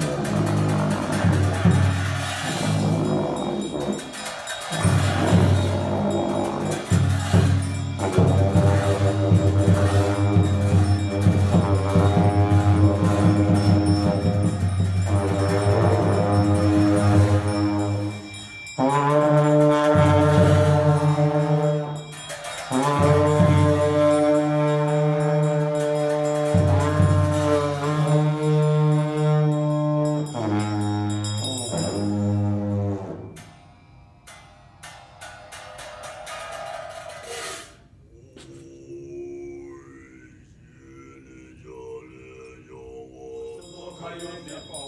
Yeah. Hallelujah